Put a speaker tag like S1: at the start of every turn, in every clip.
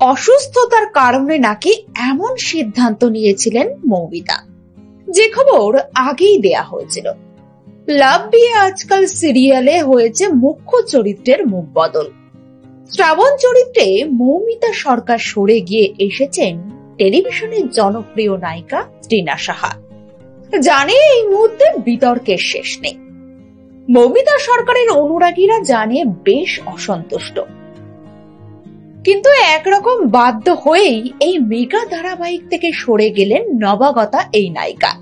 S1: অসুস্থতার কারণে নাকি এমন সিদ্ধান্ত নিয়েছিলেন মৌমিতা। যে খবর আগেই দেয়া হয়েছিল। লাভ বিয়ে আজকাল সিরিয়ালে হয়েছে মুখ্য চরিত্রের মুখ বদল। শ্রাবণ চরিত্রে মৌমিতা সরকার সরে গিয়ে এসেছেন টেলিভিশনের জনপ্রিয় নায়িকা ত্রিনা সাহা। জানে এই মুহূর্তে বিতর্কের শেষ নেই। মৌমিতা সরকারের অনুরাগীরা জানে বেশ অসন্তুষ্ট। কিন্তু একরকম বাধ্য হয়েই এই মেগা ধারাবাহিক থেকে সরে গেলেন নবাগতা এই নায়িকা।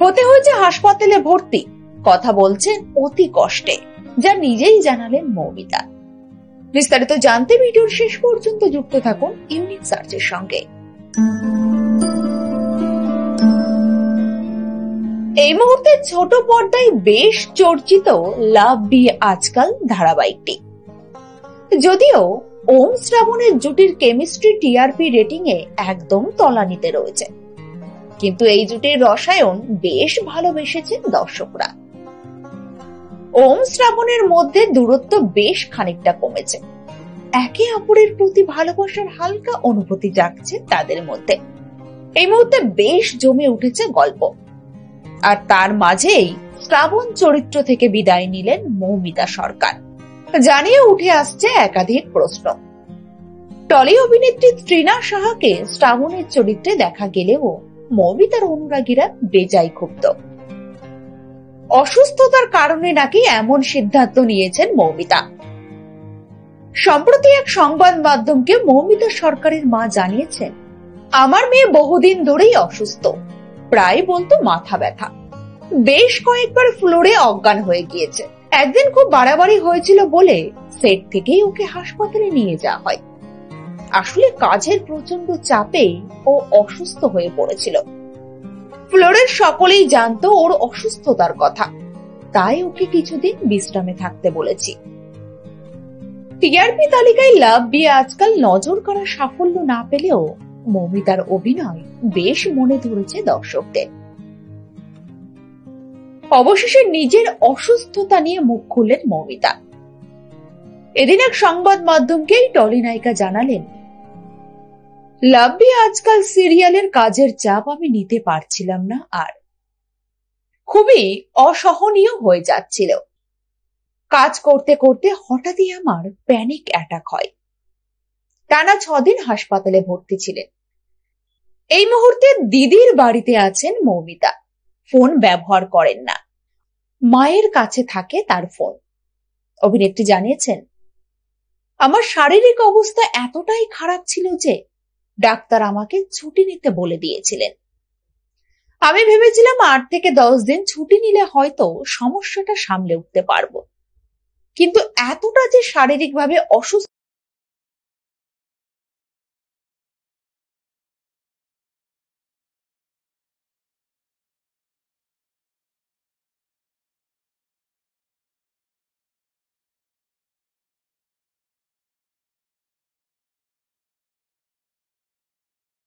S1: হতে হয়েছে হাসপাতালে ভর্তি, কথা বলছেন অতি কষ্টে, যা নিজেই জানালেন মৌমিতা। বিস্তারিত জানতে ভিডিওর শেষ পর্যন্ত যুক্ত থাকুন ইউনিক সার্চের সঙ্গে। এই মুহূর্তে ছোট পর্দায় বেশ চর্চিত লাভ বিয়ে আজকাল ধারাবাহিকটি। যদিও ওম শ্রাবণের জুটির কেমিস্ট্রি টিআরপি রেটিং এ একদম তলানিতে রয়েছে। কিন্তু এই জুটির রসায়ন বেশ ভালোবেসেছেন দর্শকরা। ওম শ্রাবণের মধ্যে দূরত্ব বেশ খানিকটা কমেছে। একে অপরের প্রতি ভালোবাসার হালকা অনুভূতি জাগছে তাদের মধ্যে। এই মুহূর্তে বেশ জমে উঠেছে গল্প। আর তার মাঝেই শ্রাবণ চরিত্র থেকে বিদায় নিলেন মৌমিতা সরকার। জানিয়ে উঠে আসছে একাধিক প্রশ্ন। টলি অভিনেত্রী ত্রিনা সাহাকে শ্রাবণের চরিত্রে দেখা গেলেও মৌমিতার অনুরাগীরা বেজায় ক্ষুব্ধ। অসুস্থতার কারণে নাকি এমন সিদ্ধান্ত নিয়েছেন মৌমিতা। সম্প্রতি এক সংবাদ মাধ্যমকে মৌমিতা সরকারের মা জানিয়েছেন, আমার মেয়ে বহুদিন ধরেই অসুস্থ, প্রায় বলতো মাথা ব্যথা। বেশ কয়েকবার ফ্লোরে অজ্ঞান হয়ে গিয়েছে। একদিন খুব বাড়াবাড়ি হয়েছিল বলে সেট থেকেই ওকে হাসপাতালে নিয়ে যাওয়া হয়। আসলে কাজের প্রচণ্ড চাপে ও অসুস্থ হয়ে পড়েছিল। ফ্লোরের সকলেই জানতো ওর অসুস্থতার কথা। তাই ওকে কিছুদিন বিশ্রামে থাকতে বলেছি। টিআরপি তালিকায় লাভ বিয়ে আজকাল নজর করা সাফল্য না পেলেও মমিতার অভিনয় বেশ মনে ধরেছে দর্শকদের। অবশেষে নিজের অসুস্থতা নিয়ে মুখ খুললেন মৌমিতা। এদিন এক সংবাদ মাধ্যমকে টলি নায়িকা জানালেন লাভবি আজকাল সিরিয়ালের কাজের চাপ আমি নিতে পারছিলাম না আর। খুবই অসহনীয় হয়ে যাচ্ছিল। কাজ করতে করতে হঠাৎই আমার প্যানিক অ্যাটাক হয়। টানা ছদিন হাসপাতালে ভর্তি ছিলেন। এই মুহূর্তে দিদির বাড়িতে আছেন মৌমিতা। ফোন ব্যবহার করেন না। মায়ের কাছে থাকে তার ফোন অভিনেত্রী জানিয়েছেন, আমার শারীরিক অবস্থা এতটাই খারাপ ছিল যে ডাক্তার আমাকে ছুটি নিতে বলে দিয়েছিলেন। আমি ভেবেছিলাম আট থেকে দশ দিন ছুটি নিলে হয়তো সমস্যাটা সামলে উঠতে পারব। কিন্তু এতটা যে শারীরিকভাবে অসুস্থ